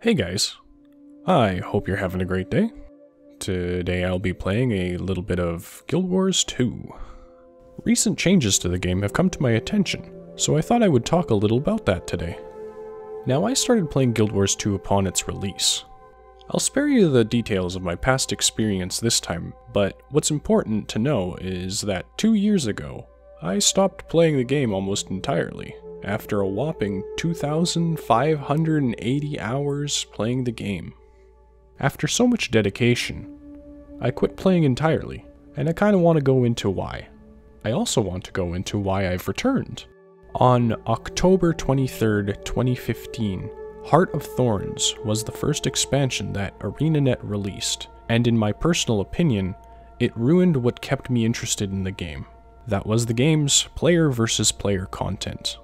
Hey guys, I hope you're having a great day. Today I'll be playing a little bit of Guild Wars 2. Recent changes to the game have come to my attention, so I thought I would talk a little about that today. Now I started playing Guild Wars 2 upon its release. I'll spare you the details of my past experience this time, but what's important to know is that two years ago, I stopped playing the game almost entirely after a whopping 2,580 hours playing the game. After so much dedication, I quit playing entirely, and I kind of want to go into why. I also want to go into why I've returned. On October 23rd, 2015, Heart of Thorns was the first expansion that ArenaNet released, and in my personal opinion, it ruined what kept me interested in the game. That was the game's player versus player content.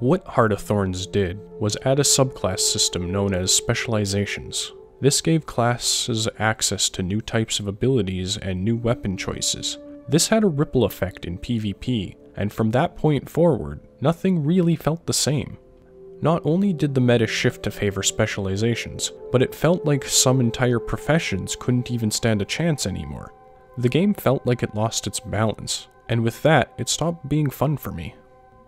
What Heart of Thorns did was add a subclass system known as specializations. This gave classes access to new types of abilities and new weapon choices. This had a ripple effect in PvP, and from that point forward, nothing really felt the same. Not only did the meta shift to favor specializations, but it felt like some entire professions couldn't even stand a chance anymore. The game felt like it lost its balance, and with that, it stopped being fun for me.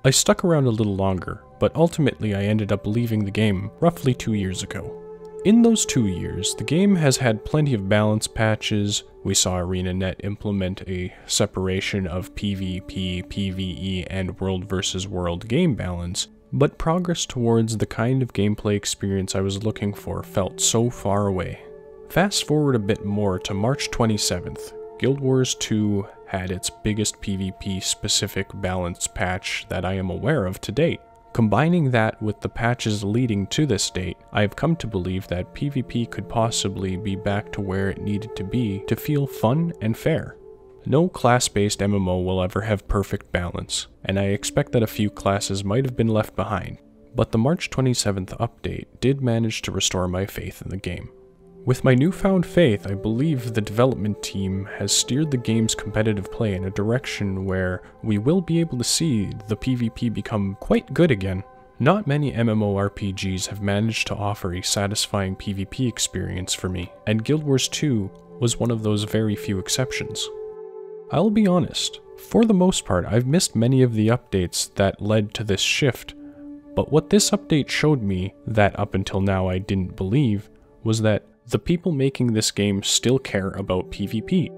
I stuck around a little longer, but ultimately I ended up leaving the game roughly two years ago. In those two years, the game has had plenty of balance patches, we saw ArenaNet implement a separation of PvP, PvE, and world versus world game balance, but progress towards the kind of gameplay experience I was looking for felt so far away. Fast forward a bit more to March 27th, Guild Wars 2 had its biggest PvP specific balance patch that I am aware of to date. Combining that with the patches leading to this date, I have come to believe that PvP could possibly be back to where it needed to be to feel fun and fair. No class-based MMO will ever have perfect balance, and I expect that a few classes might have been left behind, but the March 27th update did manage to restore my faith in the game. With my newfound faith, I believe the development team has steered the game's competitive play in a direction where we will be able to see the PvP become quite good again. Not many MMORPGs have managed to offer a satisfying PvP experience for me, and Guild Wars 2 was one of those very few exceptions. I'll be honest, for the most part, I've missed many of the updates that led to this shift, but what this update showed me, that up until now I didn't believe, was that the people making this game still care about PvP.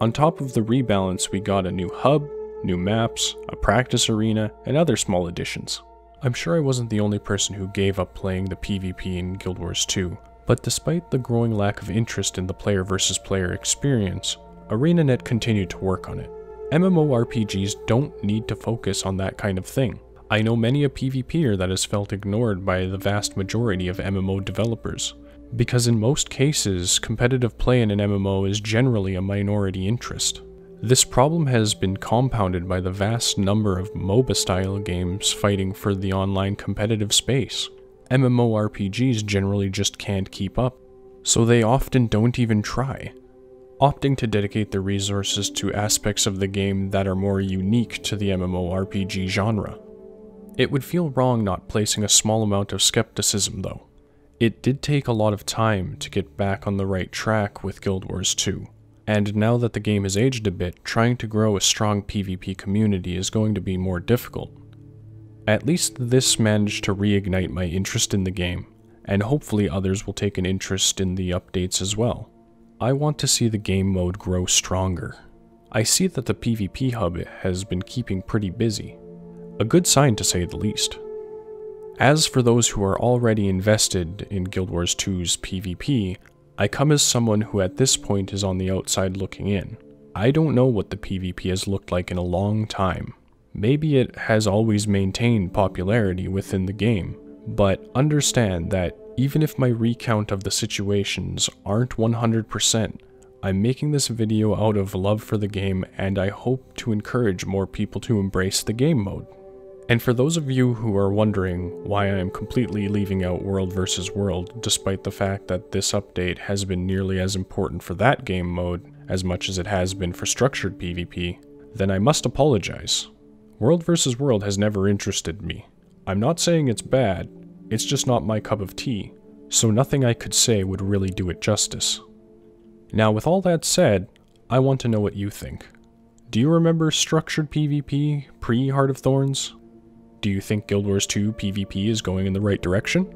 On top of the rebalance, we got a new hub, new maps, a practice arena, and other small additions. I'm sure I wasn't the only person who gave up playing the PvP in Guild Wars 2, but despite the growing lack of interest in the player versus player experience, ArenaNet continued to work on it. MMORPGs don't need to focus on that kind of thing. I know many a PvPer that has felt ignored by the vast majority of MMO developers, because in most cases, competitive play in an MMO is generally a minority interest. This problem has been compounded by the vast number of MOBA style games fighting for the online competitive space. MMORPGs generally just can't keep up, so they often don't even try, opting to dedicate their resources to aspects of the game that are more unique to the MMORPG genre. It would feel wrong not placing a small amount of skepticism though. It did take a lot of time to get back on the right track with Guild Wars 2, and now that the game has aged a bit, trying to grow a strong PvP community is going to be more difficult. At least this managed to reignite my interest in the game, and hopefully others will take an interest in the updates as well. I want to see the game mode grow stronger. I see that the PvP hub has been keeping pretty busy. A good sign to say the least. As for those who are already invested in Guild Wars 2's PvP, I come as someone who at this point is on the outside looking in. I don't know what the PvP has looked like in a long time. Maybe it has always maintained popularity within the game, but understand that even if my recount of the situations aren't 100%, I'm making this video out of love for the game and I hope to encourage more people to embrace the game mode. And for those of you who are wondering why I am completely leaving out World vs. World, despite the fact that this update has been nearly as important for that game mode as much as it has been for structured PvP, then I must apologize. World vs. World has never interested me. I'm not saying it's bad, it's just not my cup of tea. so nothing I could say would really do it justice. Now, with all that said, I want to know what you think. Do you remember structured PvP pre Heart of Thorns? Do you think Guild Wars 2 PvP is going in the right direction?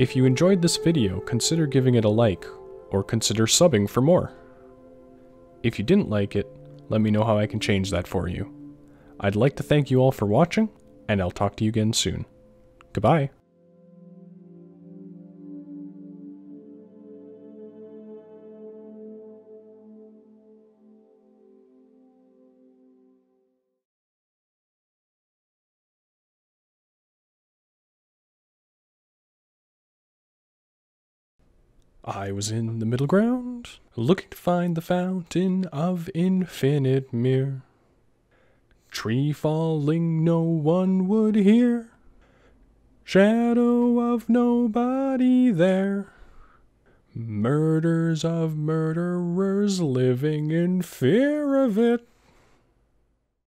If you enjoyed this video, consider giving it a like, or consider subbing for more. If you didn't like it, let me know how I can change that for you. I'd like to thank you all for watching, and I'll talk to you again soon. Goodbye. I was in the middle ground, looking to find the fountain of infinite mirror. Tree falling, no one would hear. Shadow of nobody there. Murders of murderers living in fear of it.